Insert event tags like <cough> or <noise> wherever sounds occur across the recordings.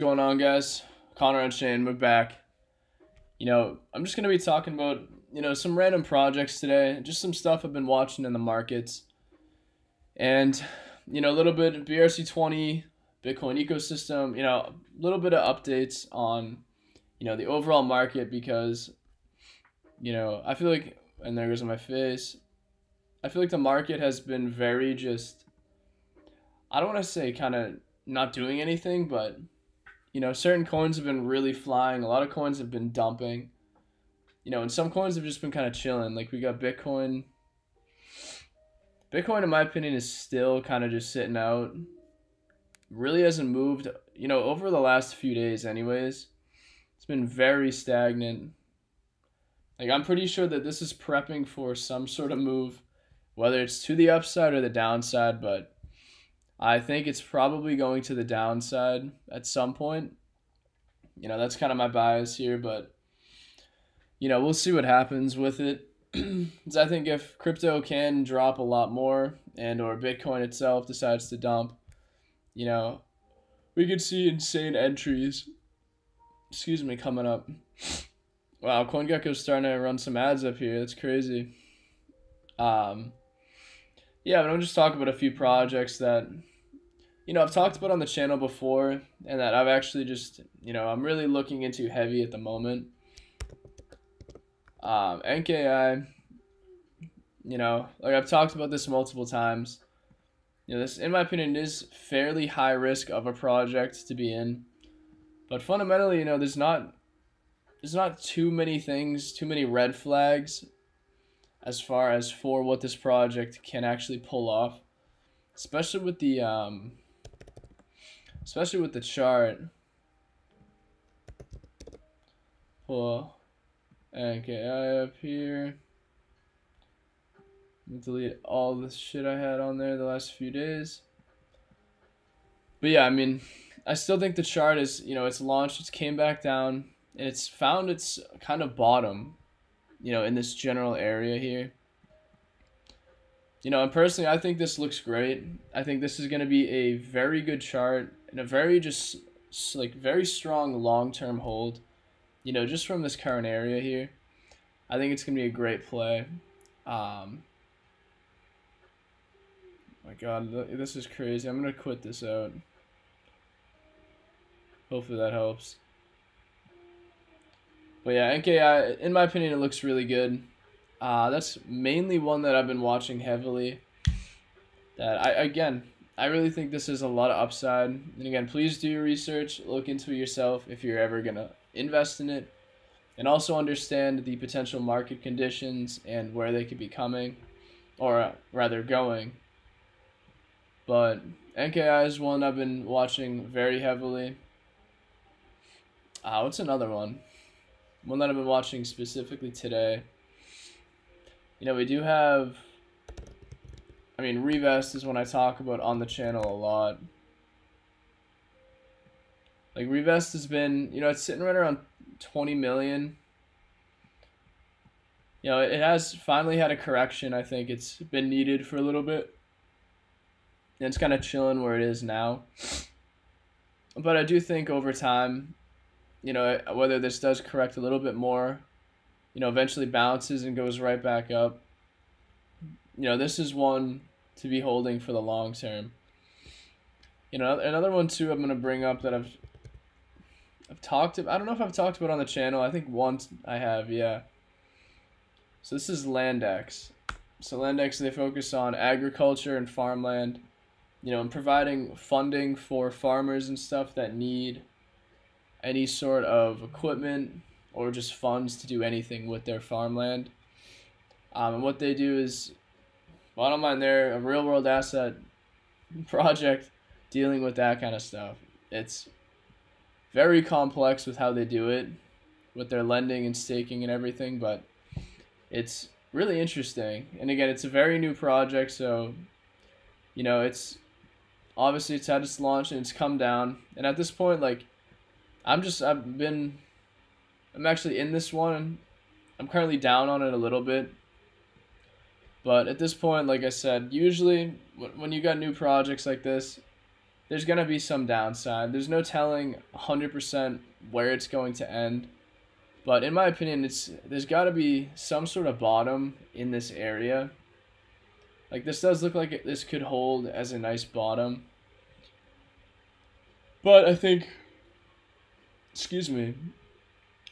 going on, guys? Connor On-Chain, we're back. You know, I'm just gonna be talking about you know some random projects today, just some stuff I've been watching in the markets, and you know a little bit of BRC20, Bitcoin ecosystem. You know, a little bit of updates on you know the overall market because you know I feel like and there goes my face. I feel like the market has been very just. I don't want to say kind of not doing anything, but you know, certain coins have been really flying. A lot of coins have been dumping. You know, and some coins have just been kind of chilling. Like we got Bitcoin. Bitcoin, in my opinion, is still kind of just sitting out. Really hasn't moved, you know, over the last few days, anyways. It's been very stagnant. Like, I'm pretty sure that this is prepping for some sort of move, whether it's to the upside or the downside, but I think it's probably going to the downside at some point. You know, that's kind of my bias here, but you know, we'll see what happens with it. <clears throat> I think if crypto can drop a lot more and or Bitcoin itself decides to dump, you know, we could see insane entries. Excuse me, coming up. Wow, CoinGecko's starting to run some ads up here. That's crazy. Um, yeah, but I'm just talking about a few projects that you know, I've talked about on the channel before, and that I've actually just, you know, I'm really looking into heavy at the moment. Um, NKI, you know, like I've talked about this multiple times. You know, this, in my opinion, is fairly high risk of a project to be in, but fundamentally, you know, there's not, there's not too many things, too many red flags, as far as for what this project can actually pull off, especially with the um, Especially with the chart. Pull NKI up here. Delete all the shit I had on there the last few days. But yeah, I mean, I still think the chart is, you know, it's launched, it's came back down, and it's found its kind of bottom, you know, in this general area here. You know, and personally, I think this looks great. I think this is going to be a very good chart and a very just like very strong long-term hold. You know, just from this current area here, I think it's going to be a great play. Um, my God, this is crazy. I'm going to quit this out. Hopefully that helps. But yeah, NKI, in my opinion, it looks really good. Uh, that's mainly one that I've been watching heavily. That I again, I really think this is a lot of upside. And again, please do your research, look into it yourself if you're ever gonna invest in it, and also understand the potential market conditions and where they could be coming, or rather going. But NKI is one I've been watching very heavily. Uh, what's another one? One that I've been watching specifically today. You know, we do have. I mean, Revest is one I talk about on the channel a lot. Like, Revest has been, you know, it's sitting right around 20 million. You know, it has finally had a correction. I think it's been needed for a little bit. And it's kind of chilling where it is now. But I do think over time, you know, whether this does correct a little bit more you know, eventually bounces and goes right back up. You know, this is one to be holding for the long term. You know, another one too I'm going to bring up that I've I've talked about I don't know if I've talked about on the channel. I think once I have, yeah. So this is LandX. So LandX they focus on agriculture and farmland, you know, and providing funding for farmers and stuff that need any sort of equipment or just funds to do anything with their farmland. Um, and what they do is, bottom line, they're a real world asset <laughs> project dealing with that kind of stuff. It's very complex with how they do it, with their lending and staking and everything, but it's really interesting. And again, it's a very new project, so you know, it's obviously it's had its launch and it's come down. And at this point, like, I'm just I've been I'm actually in this one. I'm currently down on it a little bit. But at this point, like I said, usually when you got new projects like this, there's going to be some downside. There's no telling 100% where it's going to end. But in my opinion, it's there's got to be some sort of bottom in this area. Like this does look like it, this could hold as a nice bottom. But I think excuse me.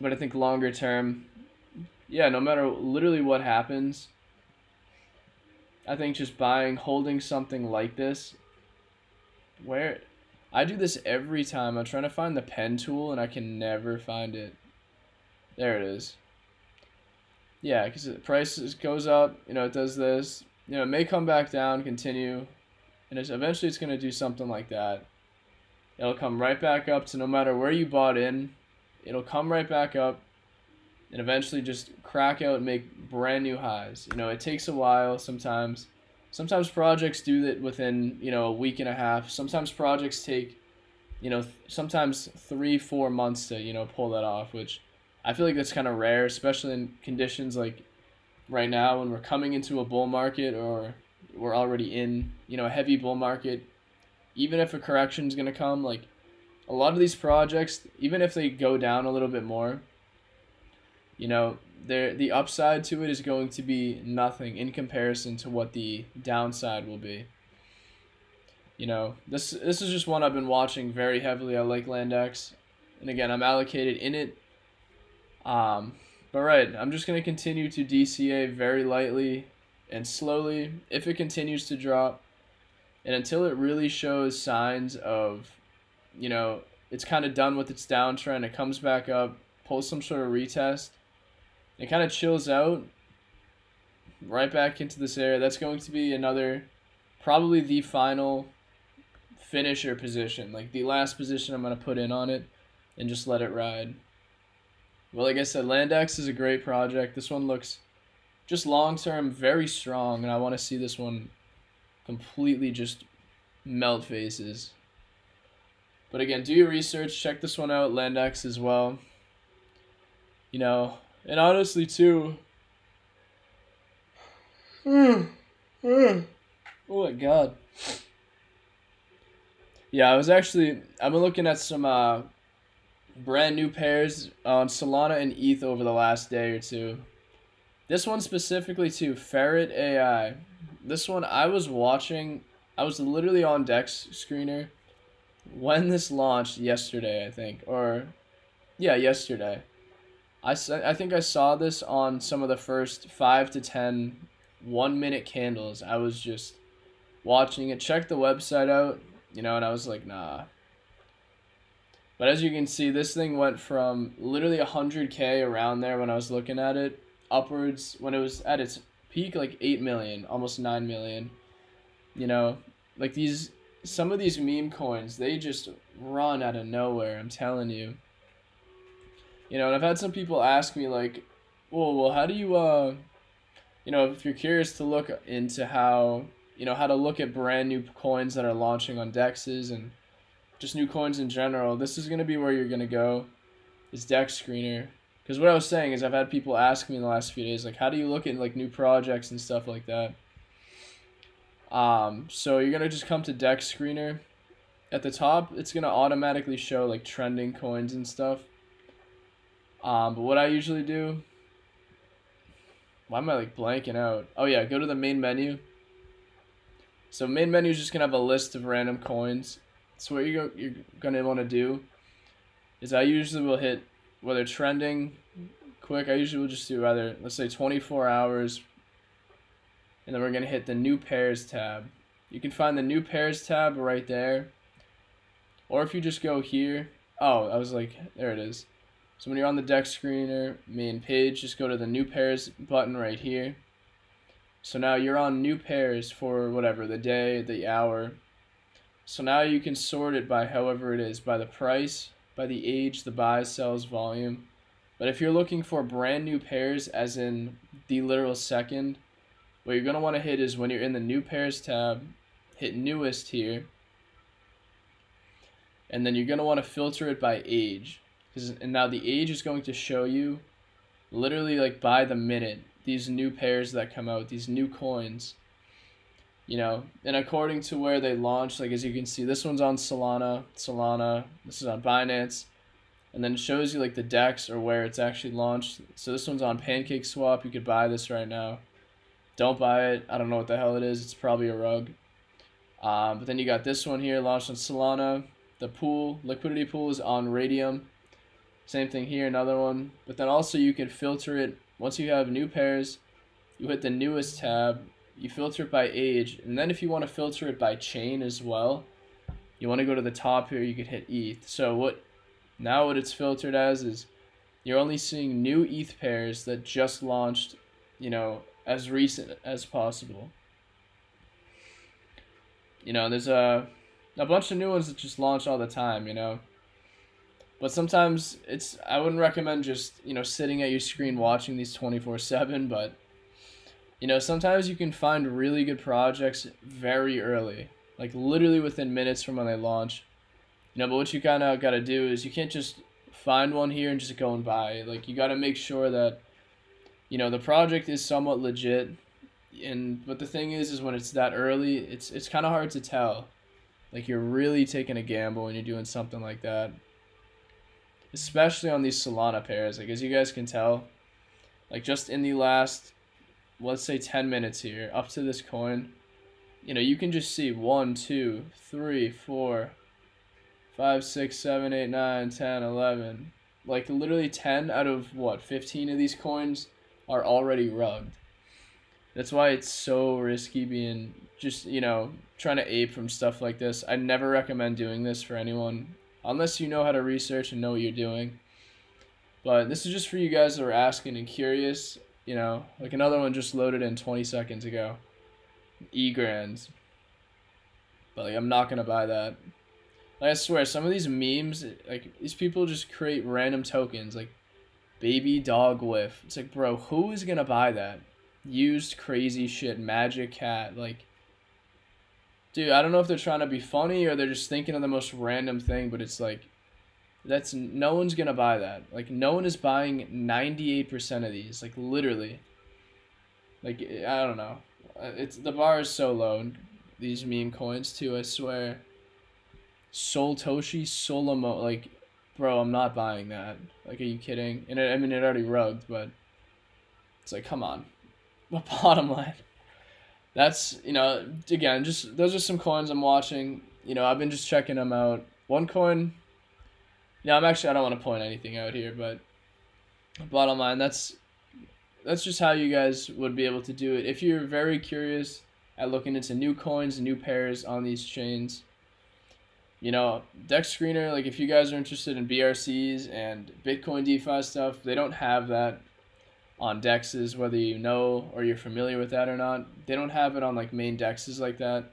But I think longer term yeah, no matter literally what happens, I think just buying holding something like this where I do this every time. I'm trying to find the pen tool and I can never find it. There it is. Yeah, because the price goes up, you know, it does this. You know, it may come back down, continue, and it's, eventually it's going to do something like that. It'll come right back up to no matter where you bought in, it'll come right back up and eventually just crack out and make brand new highs. You know, it takes a while sometimes. Sometimes projects do that within you know a week and a half. Sometimes projects take you know th- sometimes three four months to you know pull that off which i feel like that's kind of rare especially in conditions like right now when we're coming into a bull market or we're already in you know a heavy bull market. Even if a correction is going to come like a lot of these projects even if they go down a little bit more you know there the upside to it is going to be nothing in comparison to what the downside will be. You know, this this is just one I've been watching very heavily. I like LandX, and again, I'm allocated in it. Um, but right, I'm just gonna continue to DCA very lightly and slowly. If it continues to drop, and until it really shows signs of, you know, it's kind of done with its downtrend, it comes back up, pulls some sort of retest it kind of chills out right back into this area. That's going to be another, probably the final finisher position, like the last position I'm going to put in on it and just let it ride. Well, like I said, LandX is a great project. This one looks just long term very strong, and I want to see this one completely just melt faces. But again, do your research, check this one out, LandX as well. You know, and honestly, too. <sighs> oh my god. Yeah, I was actually I've been looking at some uh, brand new pairs on Solana and ETH over the last day or two. This one specifically too, Ferret AI. This one I was watching I was literally on Dex Screener when this launched yesterday, I think, or yeah, yesterday. I, I think I saw this on some of the first five to ten one minute candles. I was just watching it, checked the website out, you know, and I was like, nah. But as you can see, this thing went from literally 100k around there when I was looking at it, upwards when it was at its peak, like 8 million, almost 9 million. You know, like these, some of these meme coins, they just run out of nowhere, I'm telling you. You know, and I've had some people ask me like, well, well, how do you, uh, you know, if you're curious to look into how, you know, how to look at brand new coins that are launching on dexes and just new coins in general, this is gonna be where you're gonna go, is Dex Screener. Because what I was saying is I've had people ask me in the last few days like, how do you look at like new projects and stuff like that. Um, so you're gonna just come to Dex Screener. At the top, it's gonna automatically show like trending coins and stuff. Um, but what I usually do, why am I like blanking out? Oh yeah, go to the main menu. So main menu is just gonna have a list of random coins. So what you're, you're gonna want to do is I usually will hit whether trending quick. I usually will just do either let's say 24 hours, and then we're gonna hit the new pairs tab. You can find the new pairs tab right there. Or if you just go here, oh, I was like, there it is. So when you're on the Dex Screener main page, just go to the new pairs button right here. So now you're on new pairs for whatever, the day, the hour. So now you can sort it by however it is, by the price, by the age, the buys, sells, volume. But if you're looking for brand new pairs, as in the literal second, what you're going to want to hit is when you're in the new pairs tab, hit newest here. And then you're going to want to filter it by age. Because and now the age is going to show you, literally like by the minute, these new pairs that come out, these new coins. you know, and according to where they launched, like as you can see, this one's on Solana, Solana, this is on Binance, and then it shows you like the DEX or where it's actually launched. So this one's on PancakeSwap. You could buy this right now. Don't buy it. I don't know what the hell it is. It's probably a rug. Um, but then you got this one here, launched on Solana. The pool, liquidity pool is on Raydium. Same thing here, another one. But then also you can filter it. Once you have new pairs, you hit the newest tab, you filter it by age, and then if you want to filter it by chain as well, you want to go to the top here, you could hit ETH. So what now what it's filtered as is you're only seeing new ETH pairs that just launched, you know, as recent as possible. You know, there's a a bunch of new ones that just launch all the time, you know. But sometimes it's I wouldn't recommend just, you know, sitting at your screen watching these 24/7, but you know, sometimes you can find really good projects very early, like literally within minutes from when they launch. You know, but what you kind of got to do is you can't just find one here and just go and buy. Like you got to make sure that you know the project is somewhat legit. And but the thing is, is when it's that early, it's it's kind of hard to tell. Like you're really taking a gamble when you're doing something like that. Especially on these Solana pairs, like as you guys can tell, like just in the last let's say 10 minutes here up to this coin you know you can just see 1 2 3 4 5 6 7 8 9 10 11 like literally 10 out of what 15 of these coins are already rugged that's why it's so risky being just you know trying to ape from stuff like this i never recommend doing this for anyone unless you know how to research and know what you're doing but this is just for you guys that are asking and curious you know, like another one just loaded in 20 seconds ago. E grands. But like I'm not gonna buy that. Like, I swear, some of these memes, like these people just create random tokens, like baby dog whiff. It's like, bro, who is gonna buy that? Used crazy shit, magic cat, like. Dude, I don't know if they're trying to be funny or they're just thinking of the most random thing, but it's like, that's no one's gonna buy that. Like no one is buying ninety eight percent of these. Like literally. Like I don't know. Uh, it's the bar is so low. These meme coins too. I swear. Sol Toshi Solomon. Like, bro, I'm not buying that. Like, are you kidding? And it, I mean, it already rugged, but it's like, come on. <laughs> But bottom line, that's you know, again, just those are some coins I'm watching. You know, I've been just checking them out. One coin yeah, I'm actually I don't want to point anything out here, but bottom line, that's that's just how you guys would be able to do it. If you're very curious at looking into new coins and new pairs on these chains, you know, Dex Screener, like if you guys are interested in BRCs and Bitcoin DeFi stuff, they don't have that on dexes, whether you know or you're familiar with that or not. They don't have it on like main dexes like that.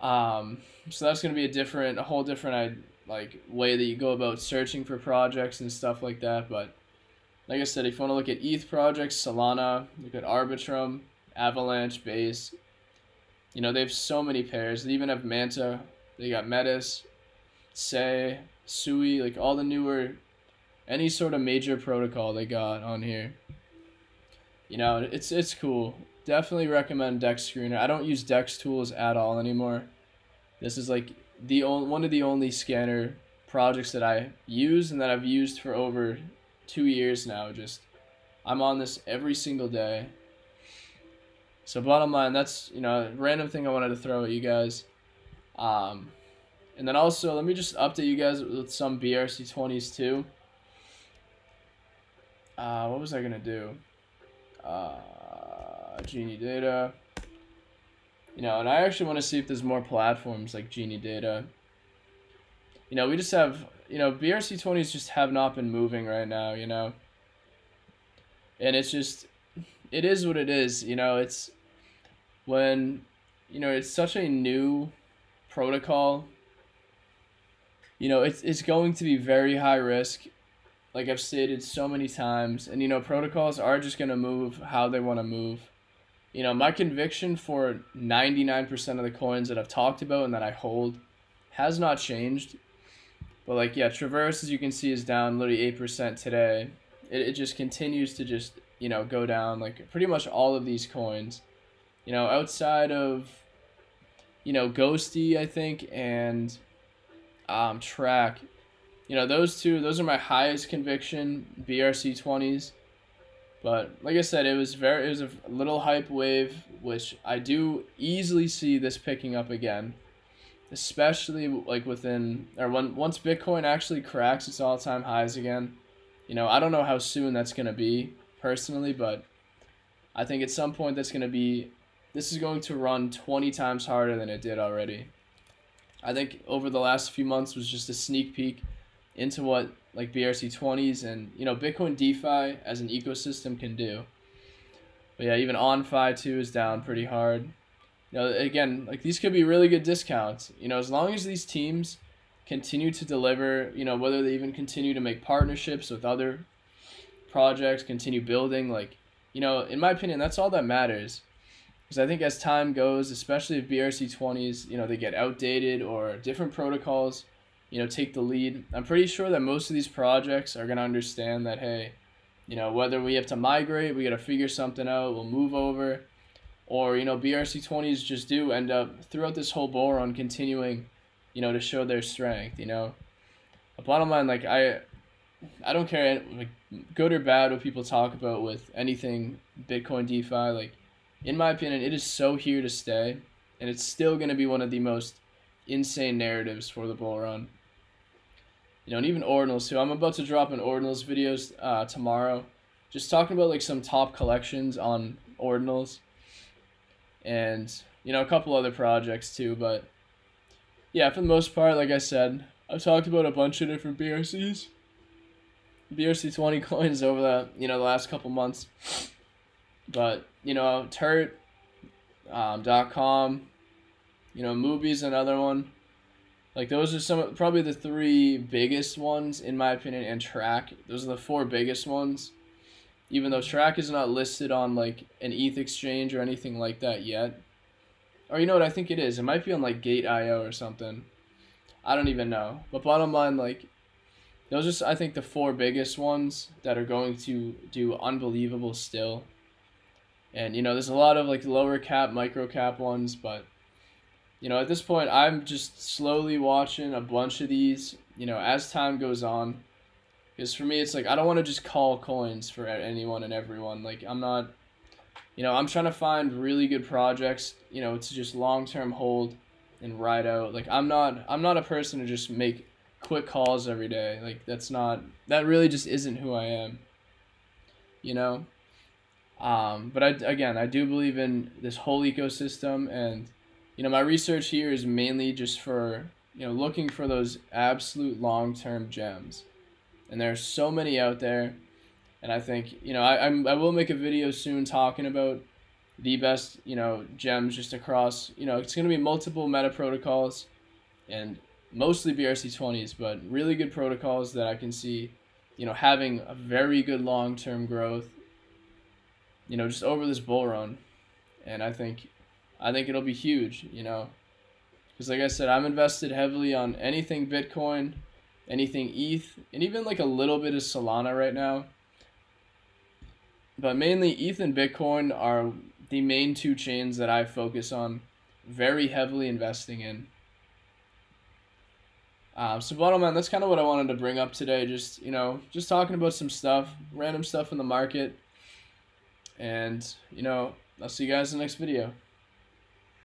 Um, so that's gonna be a different, a whole different like way that you go about searching for projects and stuff like that. But like I said, if you want to look at ETH projects, Solana, look at Arbitrum, Avalanche, Base. You know, they have so many pairs. They even have Manta. They got Metis, Sei, Sui, like all the newer, any sort of major protocol they got on here. You know, it's it's cool. Definitely recommend Dex Screener. I don't use Dex tools at all anymore. This is like the only one of the only scanner projects that I use and that I've used for over two years now. Just I'm on this every single day. So bottom line, that's you know random thing I wanted to throw at you guys. Um, and then also let me just update you guys with some BRC twenties too. Uh, what was I gonna do? Uh, GeniiData. You know, and I actually want to see if there's more platforms like GeniiData. You know, we just have, you know, BRC20s just have not been moving right now, you know. And it's just, it is what it is, you know, it's when, you know, it's such a new protocol. You know, it's, it's going to be very high risk, like I've stated so many times. And, you know, protocols are just going to move how they want to move you know, my conviction for 99% of the coins that I've talked about and that I hold has not changed. But like, yeah, Traverse, as you can see, is down literally 8% today. It, it just continues to just, you know, go down. Like, pretty much all of these coins you know, outside of, you know, Ghosty, I think, and um, Trac, you know, those two, those are my highest conviction BRC 20s. But like I said, it was very, it was a little hype wave, which I do easily see this picking up again, especially like within or when once Bitcoin actually cracks its all-time highs again. You know, I don't know how soon that's gonna be personally, but I think at some point that's gonna be, this is going to run 20 times harder than it did already. I think over the last few months was just a sneak peek into what like BRC20s and you know Bitcoin DeFi as an ecosystem can do. But yeah, even OnFi too is down pretty hard. You know, again, like these could be really good discounts. You know, as long as these teams continue to deliver, you know, whether they even continue to make partnerships with other projects, continue building, like, you know, in my opinion, that's all that matters. Because I think as time goes, especially if BRC 20s, you know, they get outdated or different protocols you know, take the lead. I'm pretty sure that most of these projects are going to understand that, hey, you know, whether we have to migrate, we got to figure something out, we'll move over, or, you know, BRC20s just do end up throughout this whole bull run continuing, you know, to show their strength, you know. But bottom line, like, I, I don't care, like, good or bad, what people talk about with anything Bitcoin DeFi. Like, in my opinion, it is so here to stay, and it's still going to be one of the most insane narratives for the bull run you know, and even ordinals too. I'm about to drop an ordinals videos uh, tomorrow, just talking about like some top collections on ordinals, and you know a couple other projects too. But yeah, for the most part, like I said, I've talked about a bunch of different BRCs, BRC twenty <laughs> coins over the you know the last couple months, but you know Turt, um, dot com, you know movies another one. Like those are some probably the three biggest ones in my opinion, and Trac. Those are the four biggest ones. Even though Trac is not listed on like an ETH exchange or anything like that yet. Or you know what I think it is. It might be on like Gate.io or something. I don't even know. But bottom line, like those are I think the four biggest ones that are going to do unbelievable still. And you know, there's a lot of like lower cap, micro cap ones, but you know, at this point, I'm just slowly watching a bunch of these, you know, as time goes on. Because for me, it's like, I don't want to just call coins for anyone and everyone. Like, I'm not, you know, I'm trying to find really good projects, you know, to just long term hold and ride out. Like, I'm not, I'm not a person to just make quick calls every day. Like, that's not, that really just isn't who I am. You know? Um, but I, again, I do believe in this whole ecosystem and you know, my research here is mainly just for, you know, looking for those absolute long-term gems. And there are so many out there. And I think, you know, I, I'm, I will make a video soon talking about the best, you know, gems just across, you know, it's going to be multiple meta protocols and mostly BRC20s, but really good protocols that I can see, you know, having a very good long-term growth, you know, just over this bull run. And I think I think it'll be huge, you know. Because, like I said, I'm invested heavily on anything Bitcoin, anything ETH, and even like a little bit of Solana right now. But mainly, ETH and Bitcoin are the main two chains that I focus on very heavily investing in. Um, so bottom line, that's kind of what I wanted to bring up today. Just you know, just talking about some stuff, random stuff in the market, and you know, I'll see you guys in the next video.